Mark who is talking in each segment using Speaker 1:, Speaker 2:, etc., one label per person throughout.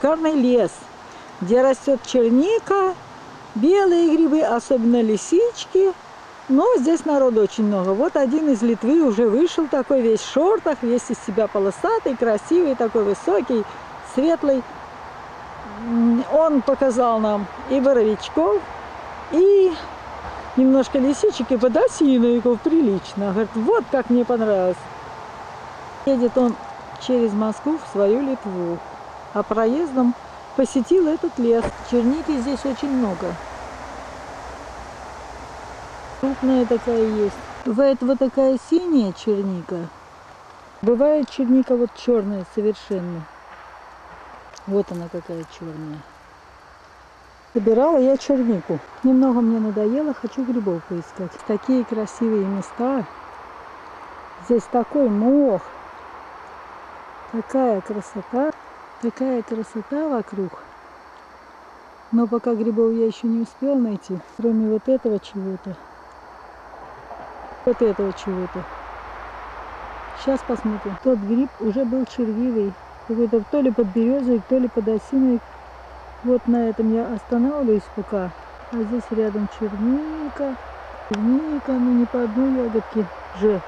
Speaker 1: шикарный лес, где растет черника, белые грибы, особенно лисички. Но здесь народу очень много. Вот один из Литвы уже вышел такой весь в шортах, весь из себя полосатый, красивый, такой высокий, светлый. Он показал нам и боровичков, и немножко лисичек, и подосиновиков прилично. Говорит, вот как мне понравилось. Едет он через Москву в свою Литву, а проездом посетил этот лес. Черники здесь очень много. Крупная такая есть. Бывает вот такая синяя черника. Бывает черника вот черная совершенно. Вот она какая черная. Собирала я чернику. Немного мне надоело, хочу грибов поискать. Такие красивые места. Здесь такой мох. Такая красота. Такая красота вокруг. Но пока грибов я еще не успел найти, кроме вот этого чего-то вот этого чего-то. Сейчас посмотрим. Тот гриб уже был червивый. Какой-то то ли под березой, то ли под осиной. Вот на этом я останавливаюсь пока. А здесь рядом черника. Черника, ну не по одной ягодке же.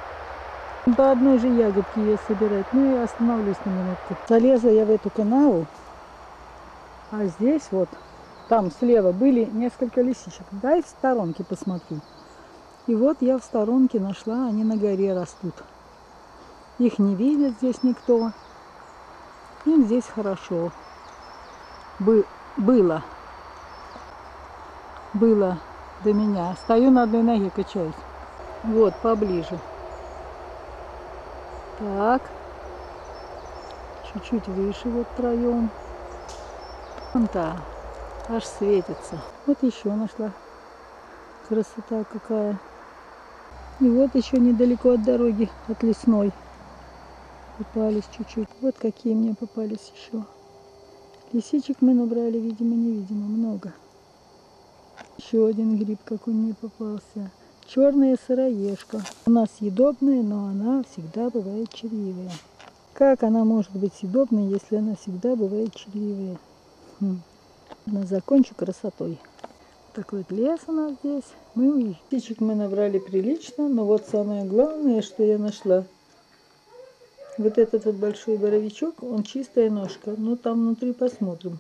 Speaker 1: По одной же ягодке ее собирать. Ну и остановлюсь на минутку. Залезла я в эту канаву. А здесь вот, там слева были несколько лисичек. Дай в сторонке посмотрю. И вот я в сторонке нашла, они на горе растут. Их не видит здесь никто. Им здесь хорошо. Бы, было. Было до меня. Стою на одной ноге, качаюсь. Вот, поближе. Так. Чуть-чуть выше вот троем. Вон та. Аж светится. Вот еще нашла. Красота какая. И вот еще недалеко от дороги, от лесной. Попались чуть-чуть. Вот какие мне попались еще. Лисичек мы набрали, видимо, невидимо, много. Еще один гриб какой мне попался. Черная сыроежка. Она съедобная, но она всегда бывает червивая. Как она может быть съедобной, если она всегда бывает червивая? Хм. Закончу красотой. Такой вот лес у нас здесь. Мы. Птичек мы набрали прилично, но вот самое главное, что я нашла. Вот этот вот большой боровичок, он чистая ножка. Ну, там внутри посмотрим.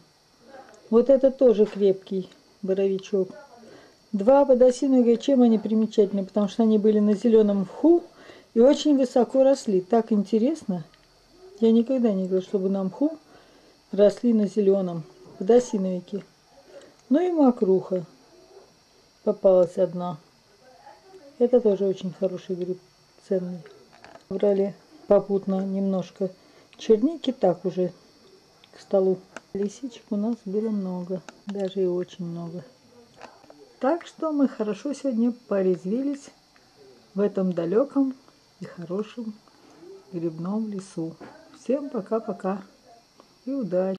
Speaker 1: Вот это тоже крепкий боровичок. Два подосиновика, чем они примечательны? Потому что они были на зеленом мху и очень высоко росли. Так интересно. Я никогда не видела, чтобы на мху росли на зеленом подосиновике. Ну и мокруха попалась одна. Это тоже очень хороший гриб, ценный. Брали попутно немножко черники, так уже к столу. Лисичек у нас было много, даже и очень много. Так что мы хорошо сегодня порезвились в этом далеком и хорошем грибном лесу. Всем пока-пока и удачи!